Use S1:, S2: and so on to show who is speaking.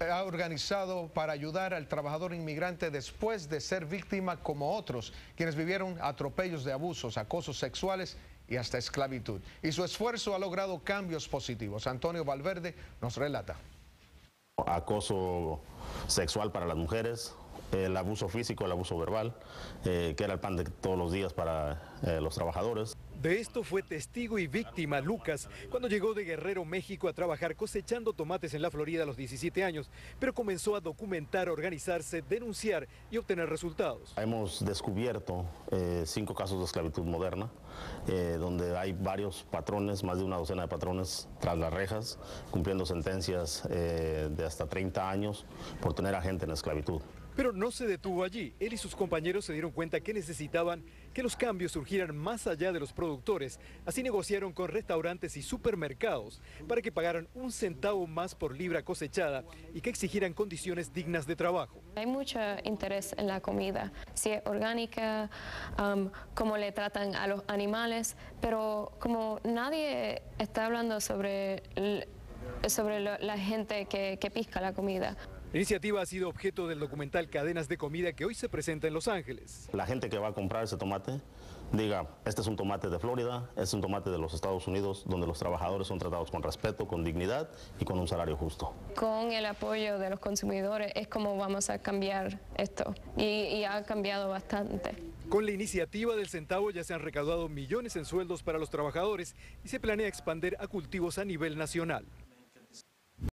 S1: ha organizado para ayudar al trabajador inmigrante después de ser víctima como otros, quienes vivieron atropellos de abusos, acosos sexuales y hasta esclavitud. Y su esfuerzo ha logrado cambios positivos. Antonio Valverde nos relata.
S2: Acoso sexual para las mujeres, el abuso físico, el abuso verbal, eh, que era el pan de todos los días para eh, los trabajadores.
S3: De esto fue testigo y víctima Lucas cuando llegó de Guerrero, México a trabajar cosechando tomates en la Florida a los 17 años, pero comenzó a documentar, organizarse, denunciar y obtener resultados.
S2: Hemos descubierto eh, cinco casos de esclavitud moderna, eh, donde hay varios patrones, más de una docena de patrones tras las rejas, cumpliendo sentencias de hasta 30 años por tener a gente en esclavitud.
S3: Pero no se detuvo allí. Él y sus compañeros se dieron cuenta que necesitaban que los cambios surgieran más allá de los productores. Así negociaron con restaurantes y supermercados para que pagaran un centavo más por libra cosechada y que exigieran condiciones dignas de trabajo.
S4: Hay mucho interés en la comida, si es orgánica, um, cómo le tratan a los animales, pero como nadie está hablando sobre, sobre la gente que, que pisca la comida.
S3: La iniciativa ha sido objeto del documental Cadenas de Comida que hoy se presenta en Los Ángeles.
S2: La gente que va a comprar ese tomate diga, este es un tomate de Florida, este es un tomate de los Estados Unidos, donde los trabajadores son tratados con respeto, con dignidad y con un salario justo.
S4: Con el apoyo de los consumidores es como vamos a cambiar esto y, y ha cambiado bastante.
S3: Con la iniciativa del centavo ya se han recaudado millones en sueldos para los trabajadores y se planea expandir a cultivos a nivel nacional.